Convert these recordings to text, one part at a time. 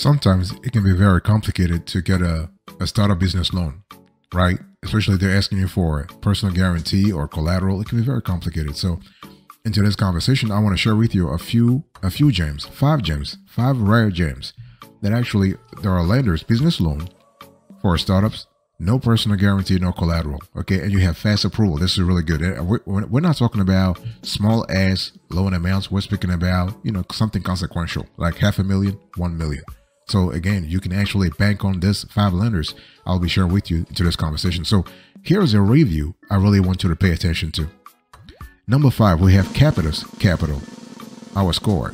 sometimes it can be very complicated to get a, a startup business loan, right? Especially if they're asking you for a personal guarantee or collateral. It can be very complicated. So in today's conversation, I want to share with you a few a few gems, five gems, five rare gems that actually there are lenders, business loan for startups, no personal guarantee, no collateral. Okay, and you have fast approval. This is really good. We're, we're not talking about small ass loan amounts. We're speaking about you know something consequential like half a million, one million. So again, you can actually bank on this five lenders I'll be sharing with you into this conversation. So here's a review I really want you to pay attention to. Number five, we have Capitus Capital, our score.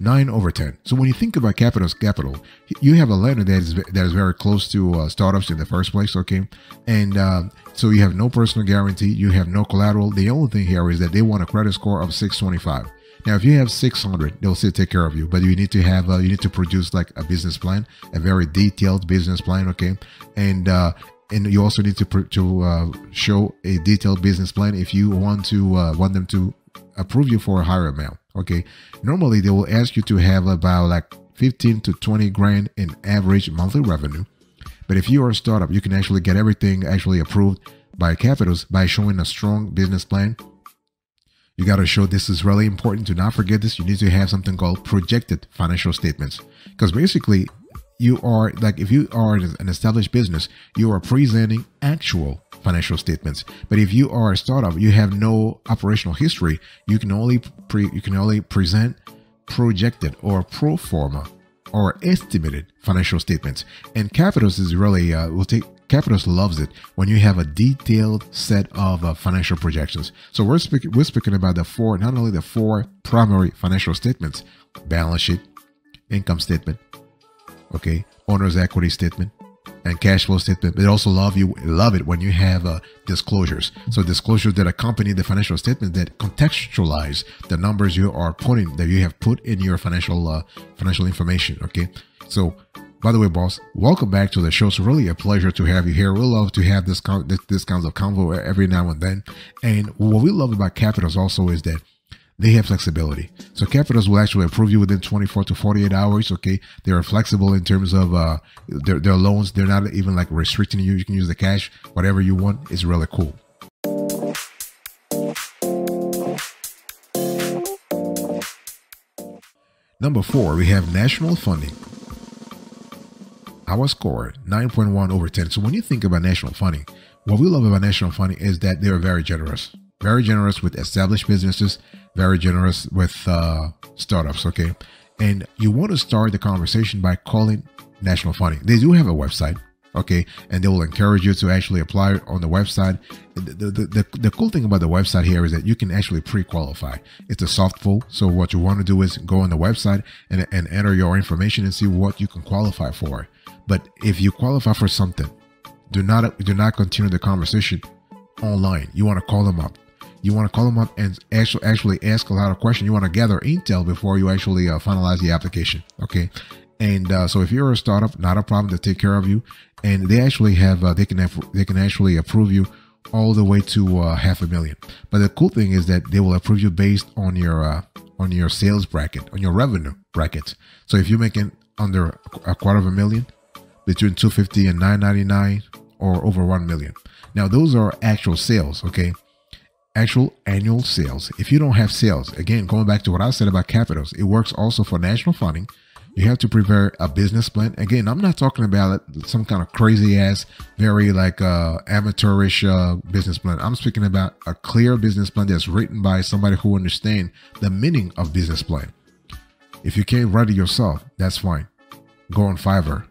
9 over 10. So when you think about Capitus Capital, you have a lender that is that is very close to uh, startups in the first place, okay? And uh, so you have no personal guarantee, you have no collateral. The only thing here is that they want a credit score of 625. Now, if you have 600, they'll still take care of you, but you need to have, uh, you need to produce like a business plan, a very detailed business plan, okay? And, uh, and you also need to to uh, show a detailed business plan if you want to uh, want them to approve you for a higher amount. Okay, normally they will ask you to have about like 15 to 20 grand in average monthly revenue, but if you are a startup, you can actually get everything actually approved by Capitus by showing a strong business plan you got to show this is really important to not forget this. You need to have something called projected financial statements because basically you are like if you are an established business, you are presenting actual financial statements. But if you are a startup, you have no operational history. You can only pre, you can only present projected or pro forma or estimated financial statements. And Capitus is really uh, will take Capitus loves it when you have a detailed set of uh, financial projections. So we're speaking we're speaking about the four not only the four primary financial statements: balance sheet, income statement, okay, owner's equity statement, and cash flow statement. They also love you love it when you have uh, disclosures. So disclosures that accompany the financial statement that contextualize the numbers you are putting that you have put in your financial uh, financial information. Okay, so by the way, boss, welcome back to the show. It's really a pleasure to have you here. We love to have this this, this kinds of convo every now and then. And what we love about Capitus also is that they have flexibility. So Capitus will actually approve you within 24 to 48 hours. Okay, they are flexible in terms of uh, their their loans. They're not even like restricting you. You can use the cash, whatever you want. It's really cool. Number four, we have national funding. Our score 9.1 over 10. So when you think about national funding, what we love about national funding is that they're very generous, very generous with established businesses, very generous with uh, startups. Okay, and you want to start the conversation by calling national funding. They do have a website. Okay, and they will encourage you to actually apply on the website. The, the, the, the cool thing about the website here is that you can actually pre-qualify. It's a soft pull. So what you want to do is go on the website and, and enter your information and see what you can qualify for. But if you qualify for something, do not do not continue the conversation online. You want to call them up. You want to call them up and actually actually ask a lot of questions. You want to gather intel before you actually uh, finalize the application. Okay. And uh, so if you're a startup, not a problem to take care of you. And they actually have uh, they can have, they can actually approve you all the way to uh, half a million. But the cool thing is that they will approve you based on your uh, on your sales bracket, on your revenue bracket. So if you're making under a quarter of a million, between 250 and 999 or over 1 million. Now those are actual sales, okay? Actual annual sales. If you don't have sales, again, going back to what I said about Capitus, it works also for national funding. You have to prepare a business plan. Again, I'm not talking about some kind of crazy ass, very like uh, amateurish uh, business plan. I'm speaking about a clear business plan that's written by somebody who understands the meaning of business plan. If you can't write it yourself, that's fine. Go on Fiverr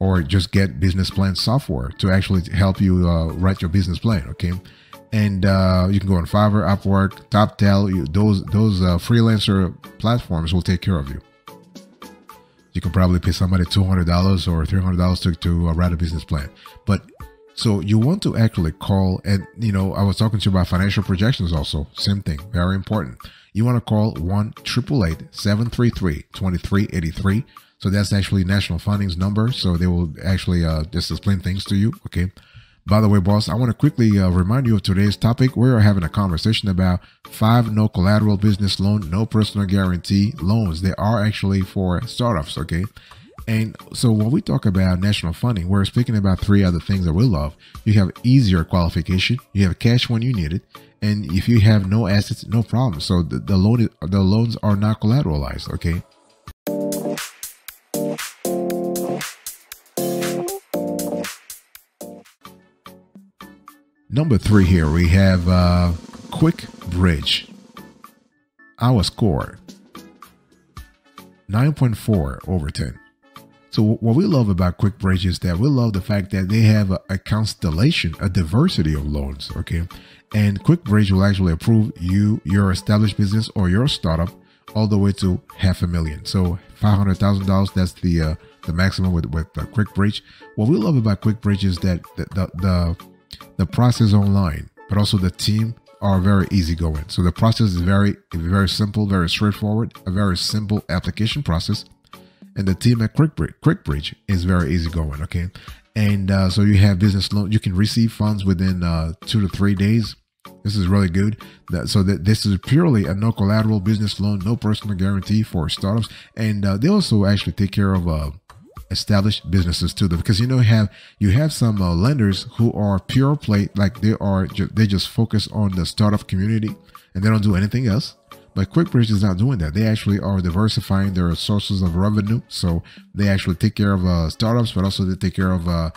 or just get business plan software to actually help you uh, write your business plan. Okay. And uh, you can go on Fiverr, Upwork, Toptal. those those uh, freelancer platforms will take care of you. You can probably pay somebody two hundred dollars or three hundred dollars to to uh, write a business plan. But so you want to actually call, and you know, I was talking to you about financial projections also. Same thing, very important. You want to call one triple eight seven three three twenty three eighty three so that's actually national funding's number. So they will actually uh, just explain things to you. Okay. By the way, boss, I want to quickly uh, remind you of today's topic. We're having a conversation about five no collateral business loan, no personal guarantee loans. They are actually for startups, okay? And so when we talk about national funding, we're speaking about three other things that we love. You have easier qualification, you have cash when you need it, and if you have no assets, no problem. So the, the loan the loans are not collateralized, okay? Number three here, we have uh, Quick Bridge. Our score 9.4 over 10. So what we love about Quick Bridge is that we love the fact that they have a, a constellation, a diversity of loans. Okay, and Quick Bridge will actually approve you, your established business or your startup all the way to half a million. So five hundred thousand dollars. That's the uh, the maximum with with uh, Quick Bridge. What we love about Quick Bridge is that the, the the the process online, but also the team are very easygoing. So the process is very, very simple, very straightforward, a very simple application process. And the team at QuickBridge, QuickBridge is very easygoing. Okay. And uh, so you have business loan, you can receive funds within uh, two to three days. This is really good. That, so that this is purely a no collateral business loan, no personal guarantee for startups, and uh, they also actually take care of uh, established businesses too because you know have you have some uh, lenders who are pure play like they are ju- they just focus on the startup community and they don't do anything else but QuickBridge is not doing that. They actually are diversifying their sources of revenue. So they actually take care of uh, startups, but also they take care of uh,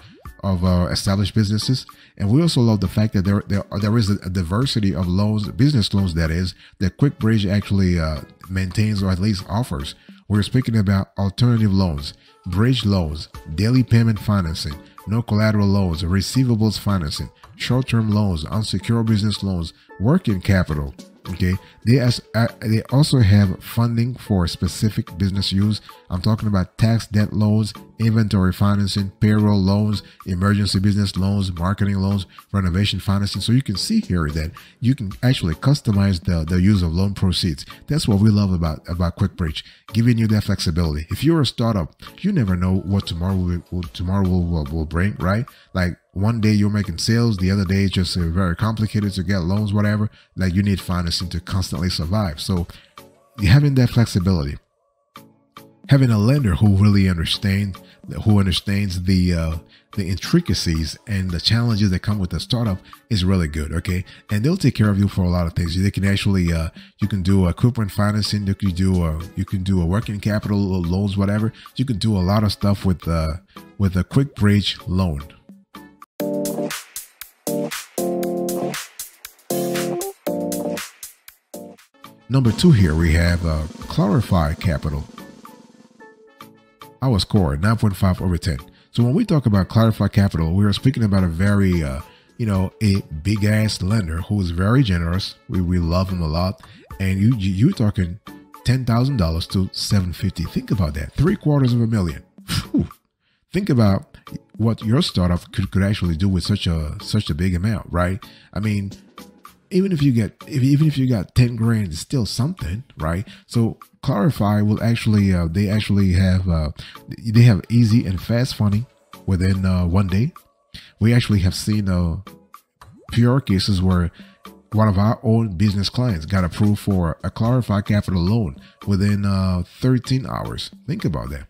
of uh, established businesses. And we also love the fact that there there, there is a, diversity of loans, business loans that is that QuickBridge actually uh, maintains or at least offers. We're speaking about alternative loans bridge loans, daily payment financing, no collateral loans, receivables financing, short term loans, unsecured business loans, working capital, Okay, they as uh, they also have funding for specific business use. I'm talking about tax debt loans, inventory financing, payroll loans, emergency business loans, marketing loans, renovation financing. So you can see here that you can actually customize the, the use of loan proceeds. That's what we love about about QuickBridge, giving you that flexibility. If you're a startup, you never know what tomorrow will, will tomorrow will, will, will bring, right? Like one day you're making sales, the other day it's just uh, very complicated to get loans, whatever. Like you need financing to constantly survive. So having that flexibility, having a lender who really understands, who understands the uh, the intricacies and the challenges that come with a startup is really good. Okay, and they'll take care of you for a lot of things. They can actually uh, you can do a coupon financing. You can do a you can do a working capital loans, whatever. You can do a lot of stuff with uh, with a quick bridge loan. Number two here, we have uh, Clarify Capital. Our score, 9.5 over 10. So when we talk about Clarify Capital, we are speaking about a very, uh, you know, a big ass lender who is very generous. We, we love him a lot. And you, you you're talking $10,000 to 750. Think about that. Three quarters of a million. Whew. Think about what your startup could, could actually do with such a such a big amount, right? I mean, even if you get if, even if you got 10 grand it's still something right so clarify will actually uh, they actually have uh, they have easy and fast funding within uh, one day. We actually have seen uh, pure cases where one of our own business clients got approved for a clarify capital loan within uh, 13 hours. Think about that.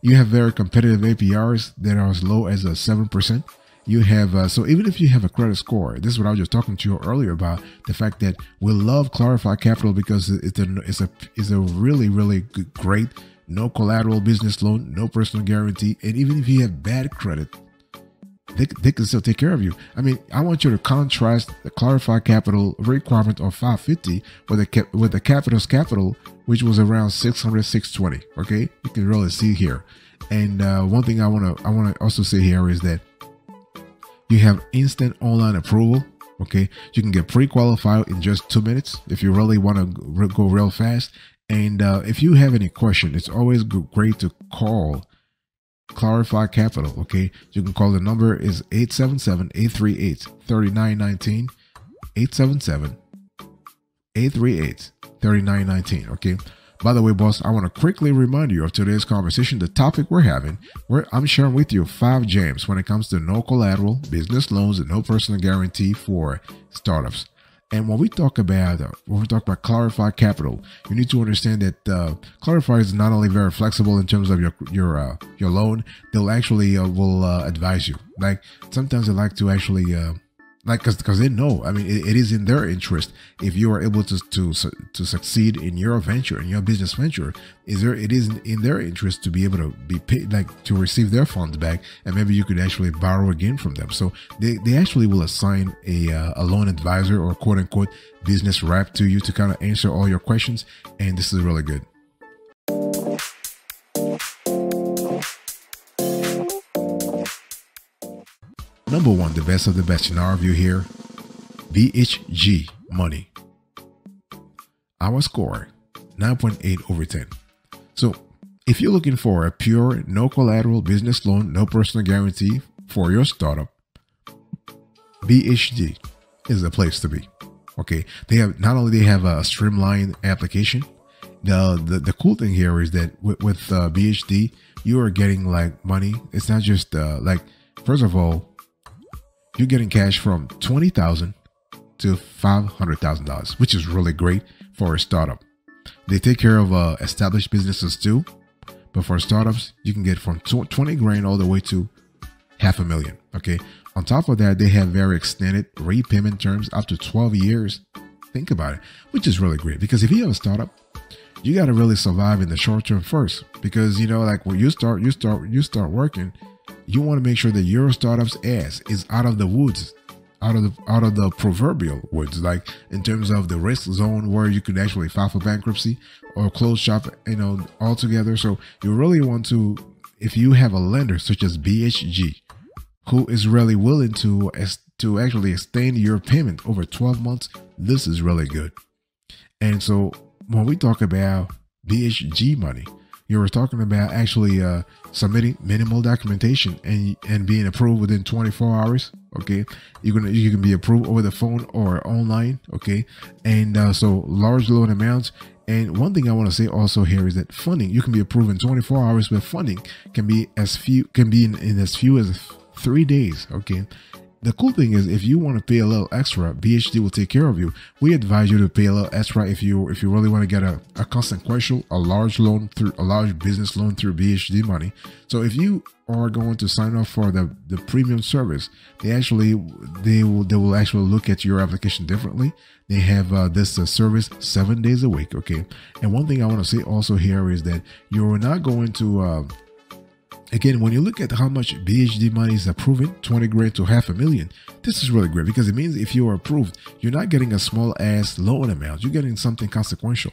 You have very competitive aprs that are as low as a 7% you have uh, so even if you have a credit score this is what i was just talking to you earlier about the fact that we love clarify capital because it's a it's a it's a really really good, great no collateral business loan no personal guarantee and even if you have bad credit they, they can still take care of you. I mean i want you to contrast the clarify capital requirement of 550 with the with the Capitus Capital which was around 600 620 okay? You can really see here. And uh, one thing i want to i want to also say here is that you have instant online approval. Okay, you can get pre-qualified in just two minutes if you really want to go real fast. And uh, if you have any question, it's always great to call Clarify Capital. Okay, you can call the number is 877-838-3919. 877 838 3919. Okay. By the way, boss, I want to quickly remind you of today's conversation, the topic we're having, where I'm sharing with you five gems when it comes to no collateral, business loans, and no personal guarantee for startups. And when we talk about when we talk about Clarify Capital, you need to understand that uh, Clarify is not only very flexible in terms of your your uh, your loan, they'll actually uh, will uh, advise you. Like sometimes they like to actually uh, like because because they know. I mean it, it is in their interest. If you are able to to to succeed in your venture in your business venture is there it is in their interest to be able to be paid like to receive their funds back and maybe you could actually borrow again from them. So they, they actually will assign a, uh, a loan advisor or quote unquote business rep to you to kind of answer all your questions and this is really good Number one, the best of the best in our view here, BHG Money. Our score, 9.8 over 10. So if you're looking for a pure, no collateral business loan, no personal guarantee for your startup, BHG is the place to be. Okay, they have not only they have a streamlined application. The the, the cool thing here is that with, with uh, BHG, you are getting like money. It's not just uh, like first of all, you're getting cash from 20,000 to $500,000, which is really great for a startup. They take care of uh, established businesses too, but for startups, you can get from 20 grand all the way to half a million. Okay. On top of that, they have very extended repayment terms up to 12 years. Think about it, which is really great because if you have a startup, you got to really survive in the short term first because you know like when you start you start you start working you want to make sure that your startup's ass is out of the woods out of the out of the proverbial woods like in terms of the risk zone where you could actually file for bankruptcy or close shop you know altogether. So you really want to if you have a lender such as bhg who is really willing to to actually extend your payment over 12 months this is really good. And so when we talk about bhg money you were talking about actually uh, submitting minimal documentation and and being approved within 24 hours. Okay, you can you can be approved over the phone or online. Okay, and uh, so large loan amounts. And one thing I want to say also here is that funding you can be approved in 24 hours, but funding can be as few can be in, in as few as three days. Okay, the cool thing is if you want to pay a little extra, BHG will take care of you. We advise you to pay a little extra if you if you really want to get a, a consequential, a large loan through a large business loan through BHG money. So if you are going to sign up for the, the premium service, they actually they will they will actually look at your application differently. They have uh, this uh, service seven days a week. Okay, and one thing I want to say also here is that you're not going to uh, Again, when you look at how much BHG money is approving, 20 grand to half a million, this is really great because it means if you are approved, you're not getting a small ass loan amount, you're getting something consequential.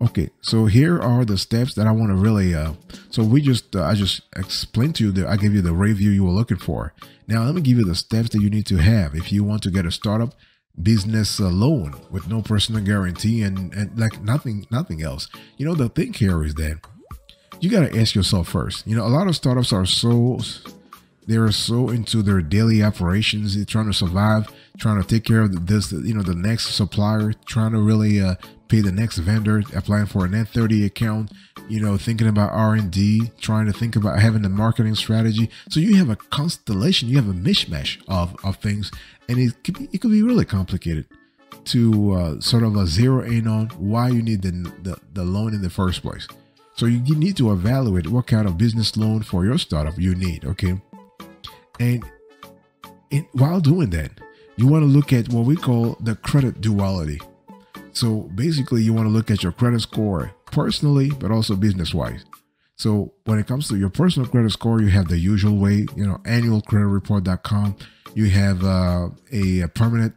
Okay, so here are the steps that I want to really. Uh, so we just, uh, I just explained to you that I gave you the review you were looking for. Now let me give you the steps that you need to have if you want to get a startup business loan with no personal guarantee and, and like nothing nothing else. You know the thing here is that you got to ask yourself first. You know a lot of startups are so they're so into their daily operations they're trying to survive trying to take care of this you know the next supplier trying to really uh, pay the next vendor applying for an n30 account you know thinking about r&d trying to think about having the marketing strategy so you have a constellation you have a mishmash of, of things and it could be, it could be really complicated to uh, sort of a zero in on why you need the, the, the loan in the first place. So you, need to evaluate what kind of business loan for your startup you need, okay? And in, while doing that, you want to look at what we call the credit duality. So basically, you want to look at your credit score personally, but also business wise. So when it comes to your personal credit score, you have the usual way, you know, annualcreditreport.com you have uh, a, a, permanent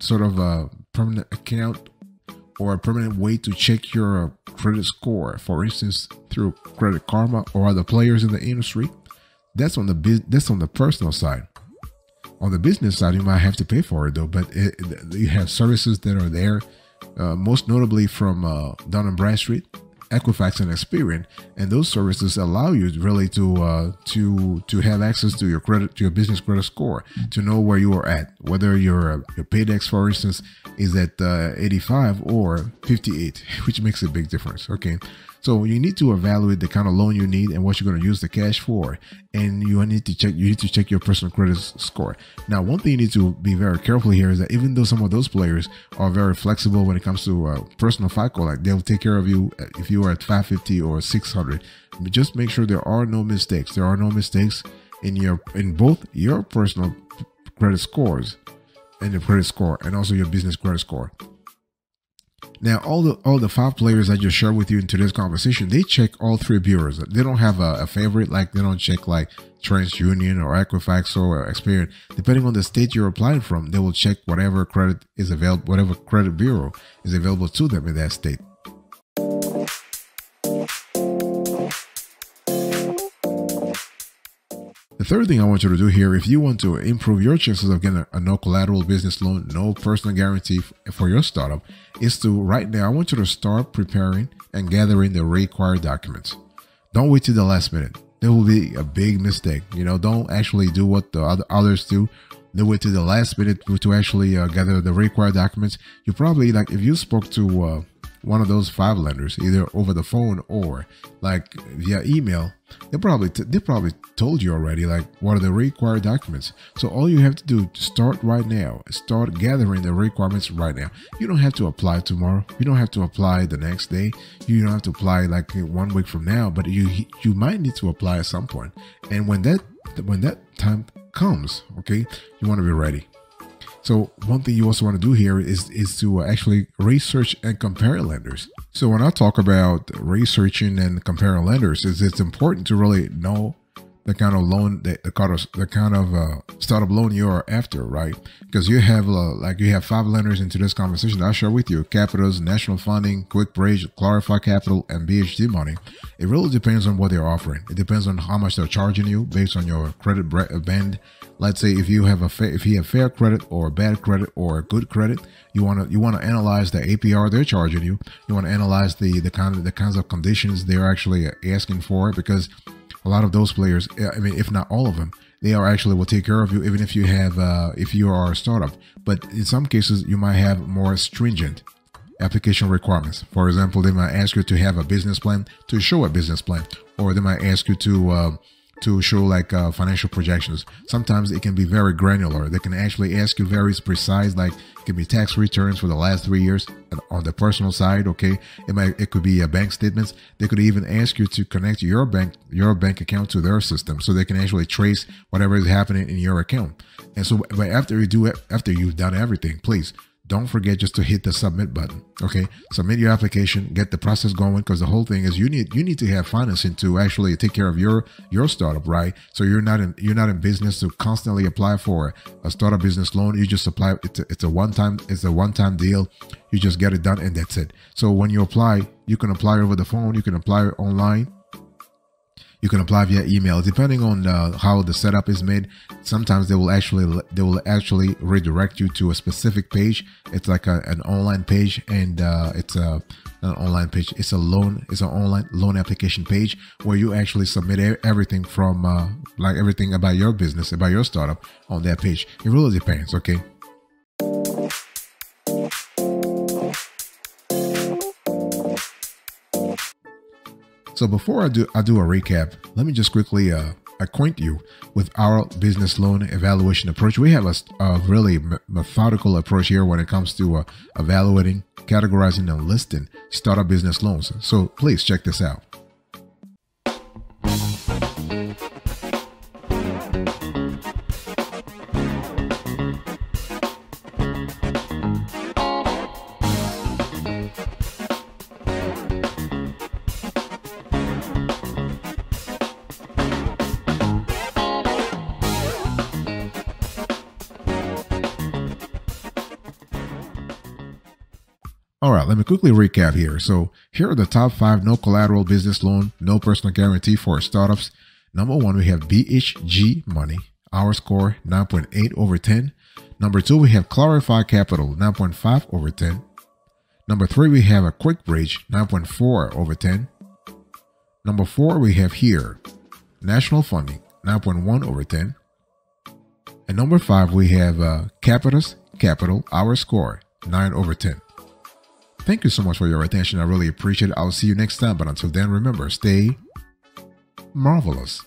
sort of a permanent account or a permanent way to check your credit score. For instance, through Credit Karma or other players in the industry. That's on the that's on the personal side. On the business side, you might have to pay for it though, but it, you have services that are there, uh, most notably from uh, Dun Bradstreet, Equifax and Experian, and those services allow you really to uh, to to have access to your credit to your business credit score to know where you are at, whether your your paydex, for instance, is at uh, 85 or 58, which makes a big difference. Okay, so you need to evaluate the kind of loan you need and what you're going to use the cash for, and you need to check. You need to check your personal credit score. Now, one thing you need to be very careful here is that even though some of those players are very flexible when it comes to uh, personal FICO, like they'll take care of you if you are at 550 or 600. But just make sure there are no mistakes. There are no mistakes in your in both your personal credit scores and your credit score and also your business credit score. Now, all the all the five players I just shared with you in today's conversation, they check all three bureaus. They don't have a, a favorite, like they don't check like TransUnion or Equifax or Experian. Depending on the state you're applying from, they will check whatever credit is available, whatever credit bureau is available to them in that state. The third thing I want you to do here, if you want to improve your chances of getting a, a no collateral business loan, no personal guarantee for your startup, is to right now, I want you to start preparing and gathering the required documents. Don't wait till the last minute. There will be a big mistake. You know, don't actually do what the other others do. They wait till the last minute to actually uh, gather the required documents. You probably like if you spoke to uh, one of those five lenders, either over the phone or like via email, they probably they probably told you already like what are the required documents. So all you have to do start right now. Start gathering the requirements right now. You don't have to apply tomorrow. You don't have to apply the next day. You don't have to apply like one week from now. But you you might need to apply at some point. And when that when that time comes, okay, you want to be ready. So one thing you also want to do here is is to actually research and compare lenders. So when I talk about researching and comparing lenders, is it's important to really know the kind of loan that the kind of the kind of uh, startup loan you are after, right? Because you have uh, like you have five lenders into this conversation. I'll share with you: Capitus, National Funding, Quick Bridge, Clarify Capital, and BHG Money. It really depends on what they're offering. It depends on how much they're charging you based on your credit band. Let's say if you have a fa- if you have fair credit or bad credit or good credit, you want to you want to analyze the APR they're charging you. You want to analyze the the kind of the kinds of conditions they're actually asking for because a lot of those players, I mean, if not all of them, they are actually will take care of you even if you have uh, if you are a startup. But in some cases, you might have more stringent application requirements. For example, they might ask you to have a business plan to show a business plan, or they might ask you to uh, to show like uh, financial projections. Sometimes it can be very granular. They can actually ask you very precise, like it can be tax returns for the last three years on the personal side. Okay, it might it could be a bank statements. They could even ask you to connect your bank your bank account to their system, so they can actually trace whatever is happening in your account. And so, but after you do it, after you've done everything, please don't forget just to hit the submit button okay? Submit your application get the process going because the whole thing is you need you need to have financing to actually take care of your your startup right? So you're not in you're not in business to constantly apply for a startup business loan. You just apply it's a, it's a one-time it's a one-time deal. You just get it done and that's it. So when you apply you can apply over the phone you can apply online you can apply via email. Depending on uh, how the setup is made sometimes they will actually they will actually redirect you to a specific page. It's like a, an online page and uh, it's a an online page. It's a loan it's an online loan application page where you actually submit everything from uh, like everything about your business about your startup on that page. It really depends okay So before I do I do a recap, let me just quickly uh, acquaint you with our business loan evaluation approach. We have a, a really methodical approach here when it comes to uh, evaluating, categorizing, and listing startup business loans. So please check this out. All right, let me quickly recap here. So, here are the top five no collateral business loan, no personal guarantee for startups. Number one, we have BHG Money, our score 9.8 over 10. Number two, we have Clarify Capital, 9.5 over 10. Number three, we have a quick bridge, 9.4 over 10. Number four, we have here national funding, 9.1 over 10. And number five, we have uh, Capitus Capital, our score, 9 over 10. Thank you so much for your attention. I really appreciate it. I'll see you next time. But until then, remember, stay marvelous.